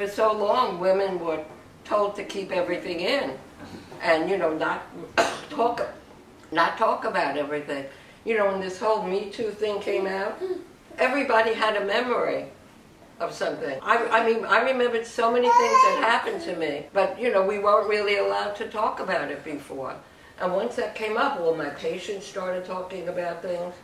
for so long, women were told to keep everything in and, you know, not talk, not talk about everything. You know, when this whole Me Too thing came out, everybody had a memory of something. I, I mean, I remembered so many things that happened to me, but, you know, we weren't really allowed to talk about it before. And once that came up, well, my patients started talking about things.